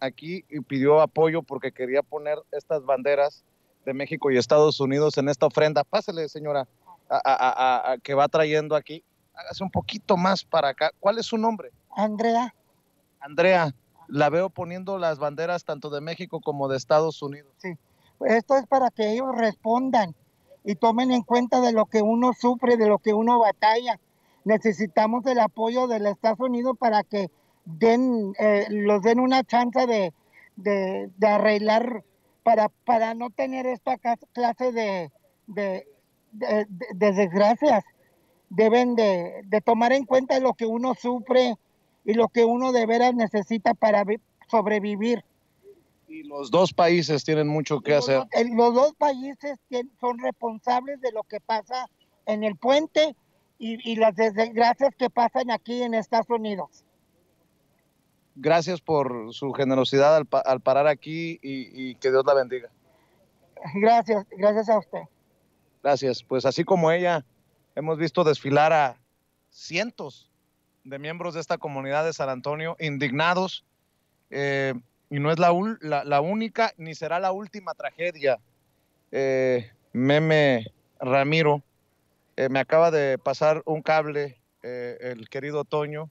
aquí y pidió apoyo porque quería poner estas banderas de México y Estados Unidos en esta ofrenda. Pásale, señora, a, a, a, que va trayendo aquí. Hágase un poquito más para acá. ¿Cuál es su nombre? Andrea. Andrea, la veo poniendo las banderas tanto de México como de Estados Unidos. Sí, esto es para que ellos respondan y tomen en cuenta de lo que uno sufre, de lo que uno batalla. Necesitamos el apoyo del Estados Unidos para que den, eh, los den una chance de, de, de, arreglar, para, para no tener esta clase de, de, de desgracias. Deben de, tomar en cuenta lo que uno sufre y lo que uno de veras necesita para sobrevivir. Y los dos países tienen mucho que los, hacer. Los dos países son responsables de lo que pasa en el puente y, y las desgracias que pasan aquí en Estados Unidos gracias por su generosidad al, al parar aquí y, y, que Dios la bendiga. Gracias, gracias a usted. Gracias. Pues así como ella, hemos visto desfilar a cientos de miembros de esta comunidad de San Antonio indignados eh, y no es la, la, la, única ni será la última tragedia. Eh, Meme Ramiro eh, me acaba de pasar un cable, el querido Toño,